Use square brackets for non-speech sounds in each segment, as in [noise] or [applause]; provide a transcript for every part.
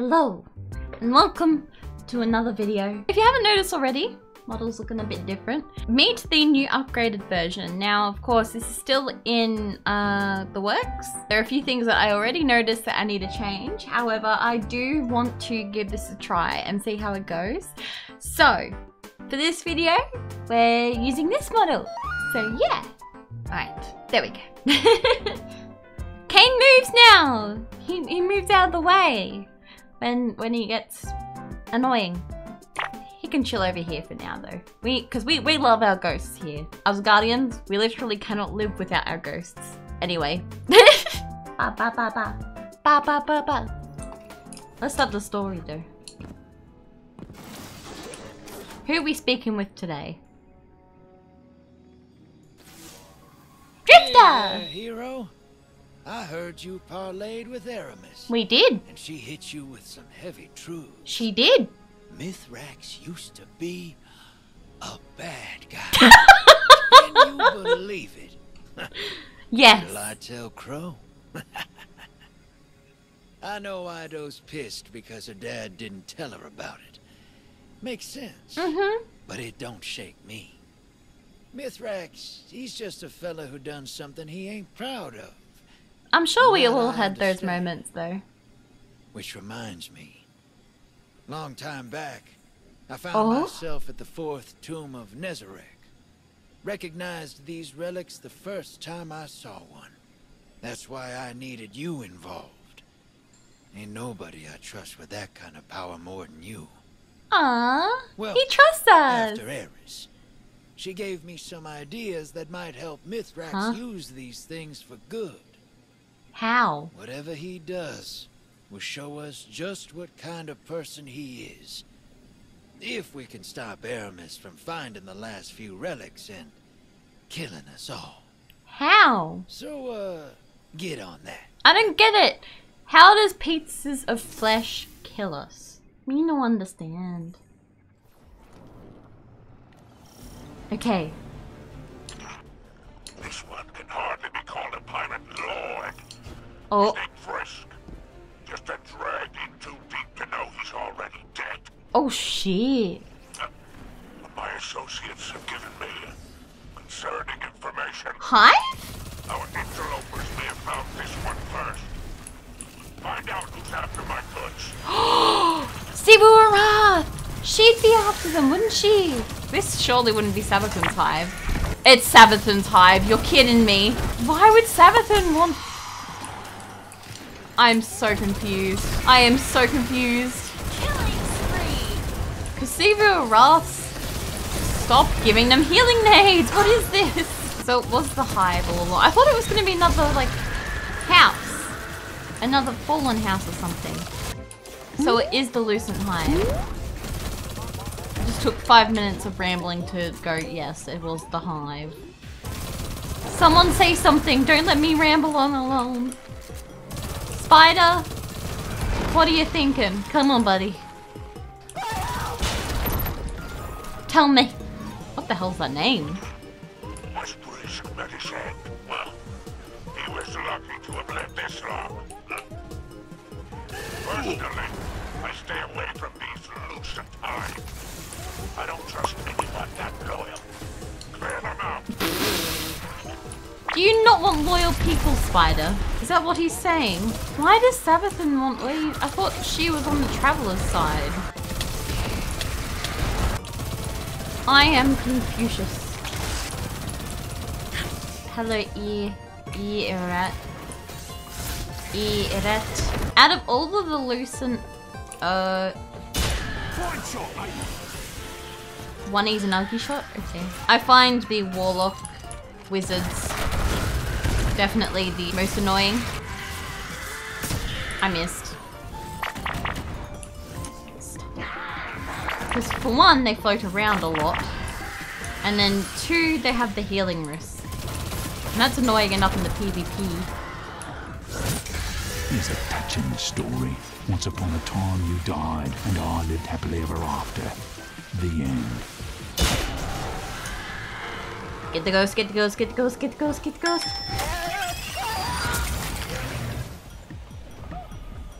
Hello and welcome to another video. If you haven't noticed already, model's looking a bit different. Meet the new upgraded version. Now, of course, this is still in uh, the works. There are a few things that I already noticed that I need to change. However, I do want to give this a try and see how it goes. So, for this video, we're using this model. So yeah. Alright, there we go. [laughs] Kane moves now! He, he moves out of the way when when he gets annoying. He can chill over here for now though. We cause we, we love our ghosts here. As guardians, we literally cannot live without our ghosts. Anyway. [laughs] ba ba ba ba. Ba ba ba ba. Let's start the story though. Who are we speaking with today? Drifter! Yeah, hero. I heard you parlayed with Eramis. We did. And she hit you with some heavy truths. She did. Mithrax used to be a bad guy. [laughs] Can you believe it? [laughs] Yes. Will I tell Crow? [laughs] I know Eido's pissed because her dad didn't tell her about it. Makes sense. Mm-hmm. But it don't shake me. Mithrax, he's just a fella who done something he ain't proud of. I'm sure we all had those moments though. Which reminds me, long time back, I found Oh? myself at the fourth tomb of Nezarec. Recognized these relics the first time I saw one. That's why I needed you involved. Ain't nobody I trust with that kind of power more than you. Aww. Well, he trusts us. After Eris, she gave me some ideas that might help Mithrax Huh? use these things for good. How? Whatever he does will show us just what kind of person he is. If we can stop Eramis from finding the last few relics and killing us all. How? So, uh, get on that. I don't get it. How does pieces of flesh kill us? Me no understand. Okay. Oh. Just a drag in too deep to know he's already dead. oh shit. My associates have given me concerning information. Hi? Our interlopers may have found this one first. Find out who's after my goods. [gasps] Xivu Arath! She'd be after them, wouldn't she? This surely wouldn't be Savathun's hive. It's Savathun's hive, you're kidding me. Why would Sabathun want... I'm so confused. I am so confused. Killing spree! Because Xivu Stop giving them healing nades! What is this? So it was the hive all along. I thought it was going to be another, like, house. Another fallen house or something. So it is the Lucent Hive. It just took five minutes of rambling to go, yes, it was the Hive. Someone say something, don't let me ramble on alone. Spider, what are you thinking? Come on, buddy. Tell me. What the hell's that name? Was Brisk met his end? Well, he was lucky to have lived this long. Personally, I stay away from these hives. I don't trust anyone that loyal. Clear them out. Do you not want loyal people, Spider? Is that what he's saying? Why does Savathun want leave? I thought she was on the traveler's side. I am Confucius. Hello, E. E. Eret. E. Eret. Out of all of the Lucent, uh, one is an ugly shot? Okay. I find the Warlock wizards definitely the most annoying. I missed. Because for one, they float around a lot. And then two, they have the healing risk. And that's annoying enough in the PvP. Here's a touching story. Once upon a time you died, and I lived happily ever after. The end. Get the ghost, get the ghost, get the ghost, get the ghost, get the ghost.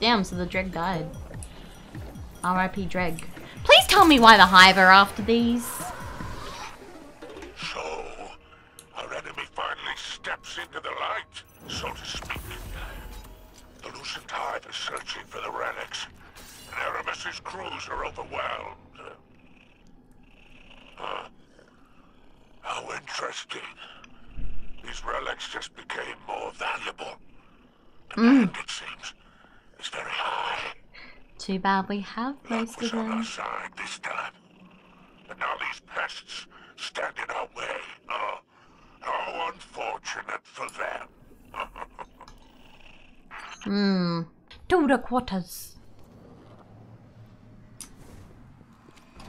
Damn, so the Dreg died. R.I.P. Dreg. Please tell me why the Hive are after these. So, our enemy finally steps into the light, so to speak. The Lucent Hive is searching for the relics, and Eramis's crews are overwhelmed. Huh. How interesting. These relics just became more valuable. Demand, it seems, is very high. Too bad we have most of on our them. side this time. But now these pests stand in our way. Oh, how unfortunate for them. [laughs] Hmm. To the quarters.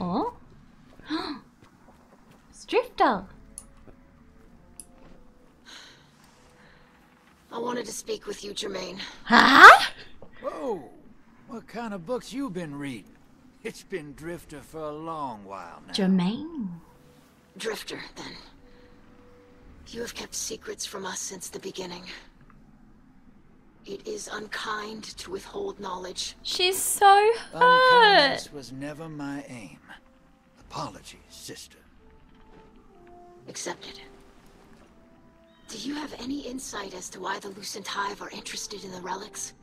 Oh? Strifter. I wanted to speak with you, Jermaine. Huh? Whoa! What kind of books you been reading? It's been Drifter for a long while now. Jermaine. Drifter, then. You have kept secrets from us since the beginning. It is unkind to withhold knowledge. She's so hurt. Unkindness was never my aim. Apologies, sister. Accepted. Do you have any insight as to why the Lucent Hive are interested in the relics?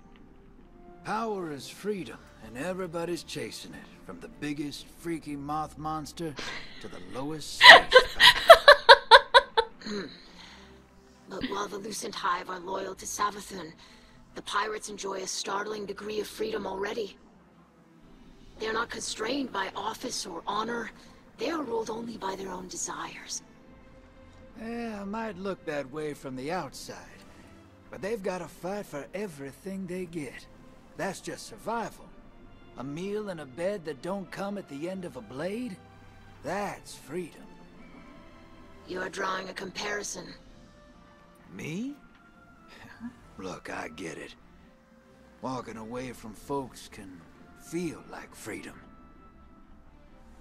Power is freedom, and everybody's chasing it. From the biggest freaky moth monster to the lowest. [laughs] Hmm. But while the Lucent Hive are loyal to Savathun, the pirates enjoy a startling degree of freedom already. They are not constrained by office or honor. They are ruled only by their own desires. Yeah, it might look that way from the outside, but they've got to fight for everything they get. That's just survival. A meal and a bed that don't come at the end of a blade? That's freedom. You are drawing a comparison. Me? [laughs] Look, I get it. Walking away from folks can feel like freedom.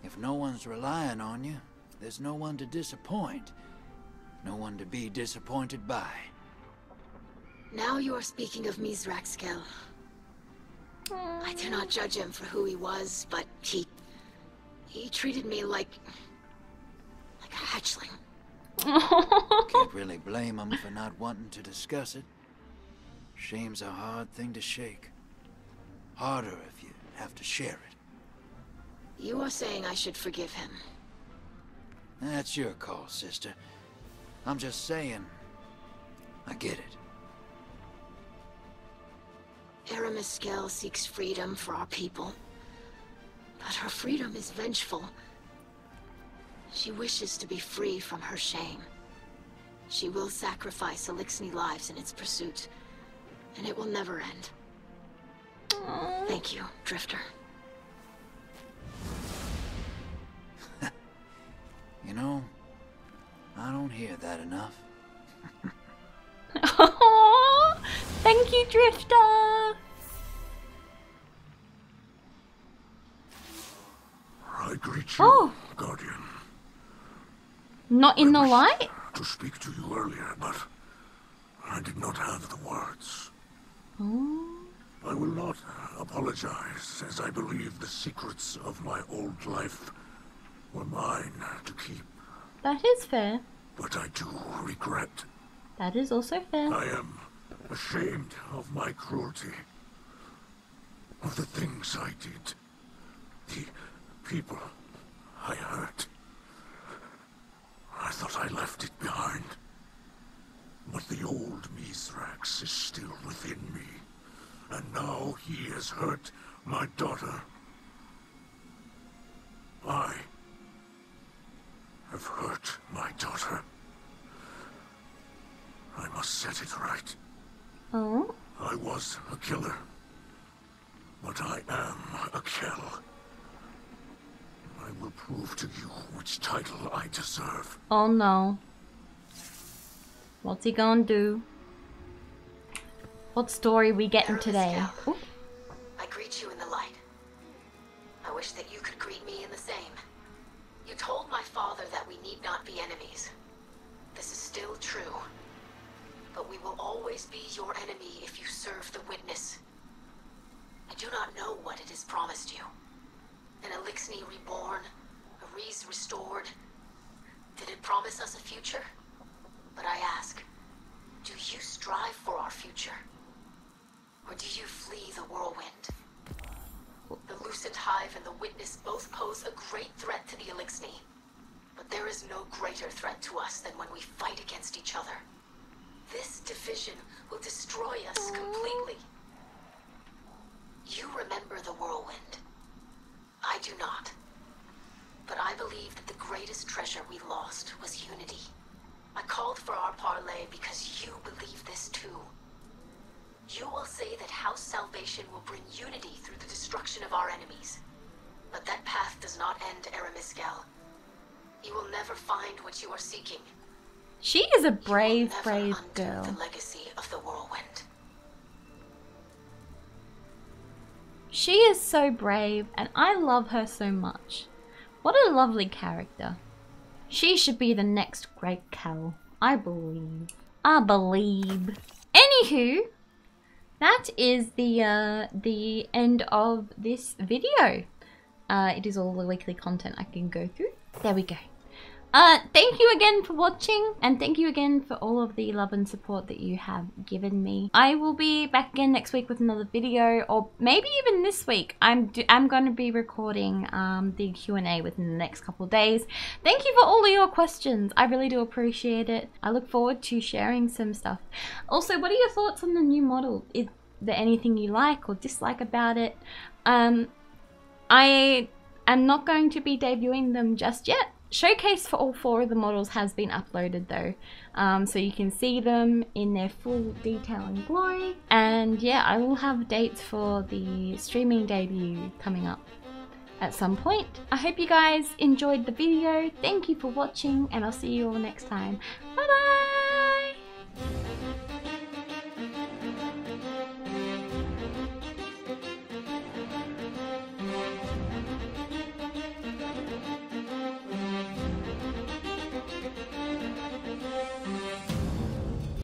If no one's relying on you, there's no one to disappoint. No one to be disappointed by. Now you are speaking of Mizraxkel. I do not judge him for who he was, but he... He treated me like... like a hatchling. [laughs] Can't [laughs] really blame him for not wanting to discuss it. Shame's a hard thing to shake. Harder if you have to share it. You are saying I should forgive him. That's your call, sister. I'm just saying, I get it. Eramis seeks freedom for our people. But her freedom is vengeful. She wishes to be free from her shame. She will sacrifice Eliksni lives in its pursuit. And it will never end. Thank you, Drifter. [laughs] You know, I don't hear that enough. Aw, [laughs] Thank you, Drifter. I greet you, Oh. Guardian. Not in the light? To speak to you earlier, but I did not have the words. Oh. I will not apologize, as I believe the secrets of my old life were mine to keep. That is fair. But I do regret. That is also fair. I am ashamed of my cruelty. Of the things I did. The people I hurt. I thought I left it behind. But the old Mithrax is still within me. And now he has hurt my daughter. I have hurt my daughter. I must set it right. Oh, I was a killer. But I am a kill. I will prove to you which title I deserve. oh no. What's he gonna do? What story we getting today? Ooh, need not be enemies. This is still true. But we will always be your enemy if you serve the witness. I do not know what it has promised you. Eliksni reborn? a Riis restored? Did it promise us a future? But I ask, do you strive for our future? Or do you flee the whirlwind? The Lucent Hive and the Witness both pose a great threat to the Eliksni. There is no greater threat to us than when we fight against each other. This division will destroy us completely. You remember the whirlwind. I do not. But I believe that the greatest treasure we lost was unity. I called for our parlay because you believe this too. You will say that House Salvation will bring unity through the destruction of our enemies. But that path does not end Eramiskel. You will never find what you are seeking. She is a brave, brave girl. The legacy of the whirlwind. She is so brave, and I love her so much. What a lovely character. She should be the next great Kell. I believe. I believe. Anywho, that is the uh, the end of this video. Uh, it is all the weekly content I can go through. There we go. Uh, thank you again for watching, and thank you again for all of the love and support that you have given me. I will be back again next week with another video, or maybe even this week. I'm I'm going to be recording um, the Q and A within the next couple of days. Thank you for all of your questions. I really do appreciate it. I look forward to sharing some stuff. Also, what are your thoughts on the new model? Is there anything you like or dislike about it? Um, I am not going to be debuting them just yet. Showcase for all four of the models has been uploaded though, um, so you can see them in their full detail and glory. And yeah, I will have dates for the streaming debut coming up at some point. I hope you guys enjoyed the video. Thank you for watching, and I'll see you all next time. Bye bye!